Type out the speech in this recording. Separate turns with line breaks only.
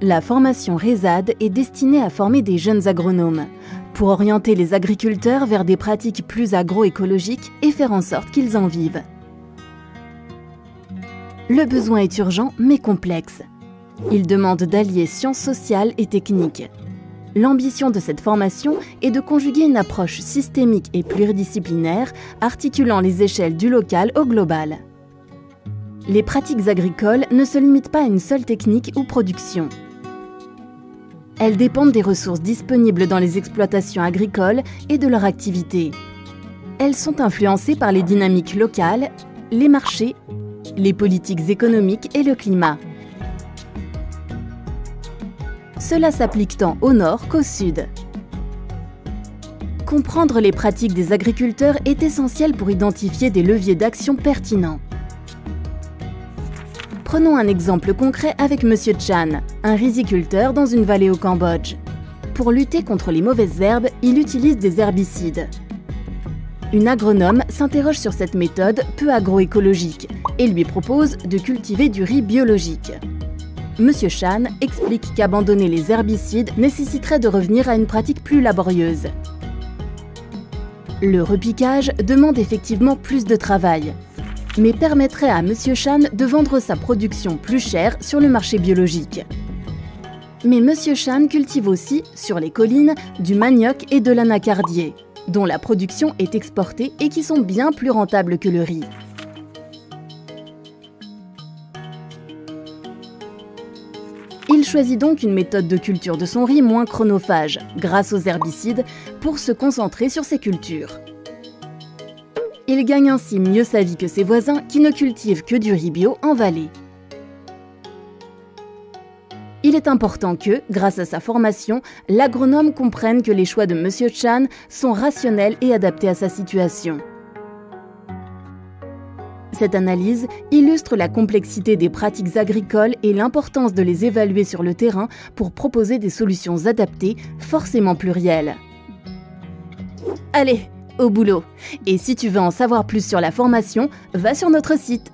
La formation RESAD est destinée à former des jeunes agronomes pour orienter les agriculteurs vers des pratiques plus agroécologiques et faire en sorte qu'ils en vivent. Le besoin est urgent mais complexe. Il demande d'allier sciences sociales et techniques. L'ambition de cette formation est de conjuguer une approche systémique et pluridisciplinaire articulant les échelles du local au global. Les pratiques agricoles ne se limitent pas à une seule technique ou production. Elles dépendent des ressources disponibles dans les exploitations agricoles et de leur activité. Elles sont influencées par les dynamiques locales, les marchés, les politiques économiques et le climat. Cela s'applique tant au nord qu'au sud. Comprendre les pratiques des agriculteurs est essentiel pour identifier des leviers d'action pertinents. Prenons un exemple concret avec M. Chan, un riziculteur dans une vallée au Cambodge. Pour lutter contre les mauvaises herbes, il utilise des herbicides. Une agronome s'interroge sur cette méthode peu agroécologique et lui propose de cultiver du riz biologique. Monsieur Chan explique qu'abandonner les herbicides nécessiterait de revenir à une pratique plus laborieuse. Le repiquage demande effectivement plus de travail, mais permettrait à Monsieur Chan de vendre sa production plus chère sur le marché biologique. Mais Monsieur Chan cultive aussi, sur les collines, du manioc et de l'anacardier, dont la production est exportée et qui sont bien plus rentables que le riz. Il choisit donc une méthode de culture de son riz moins chronophage, grâce aux herbicides, pour se concentrer sur ses cultures. Il gagne ainsi mieux sa vie que ses voisins qui ne cultivent que du riz bio en vallée. Il est important que, grâce à sa formation, l'agronome comprenne que les choix de M. Chan sont rationnels et adaptés à sa situation. Cette analyse illustre la complexité des pratiques agricoles et l'importance de les évaluer sur le terrain pour proposer des solutions adaptées, forcément plurielles. Allez, Et si tu veux en savoir plus sur la formation, va sur notre site